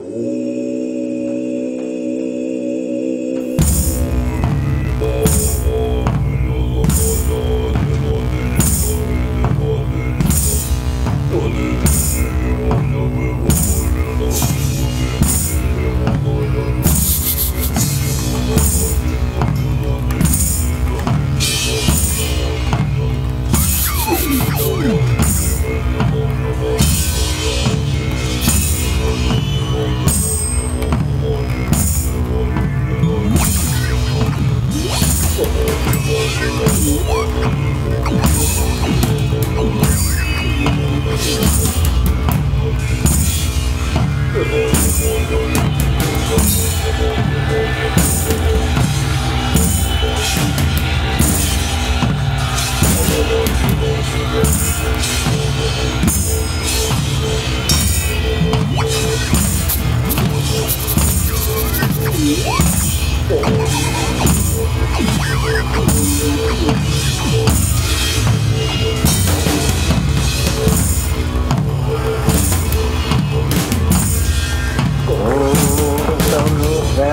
Oh. Good.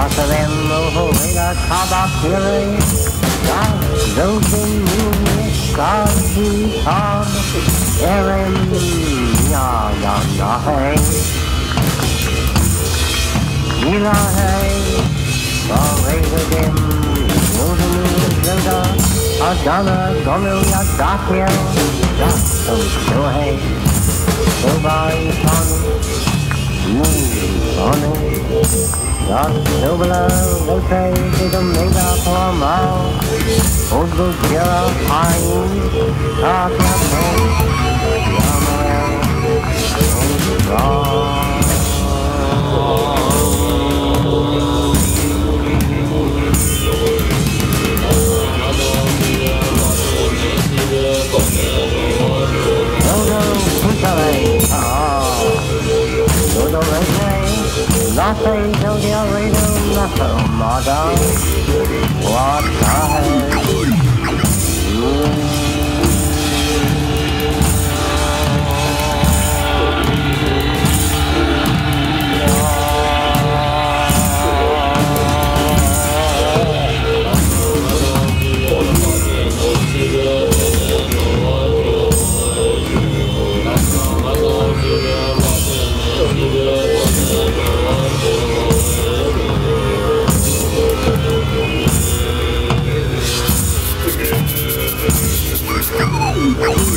Matarem Hoveda Kabakiri Zogin Kazi Ham Erin Yahe Ilahe Sovedim Yodini Yoda Adana Gomil Yadakil Jasto Shohei Sobai Sanu Moon Sanu Dark nobler, no trace is a mega for mile. Old book, yellow pine, dark, dark, nothing till afraid arena metal oh, model. What time? Bye.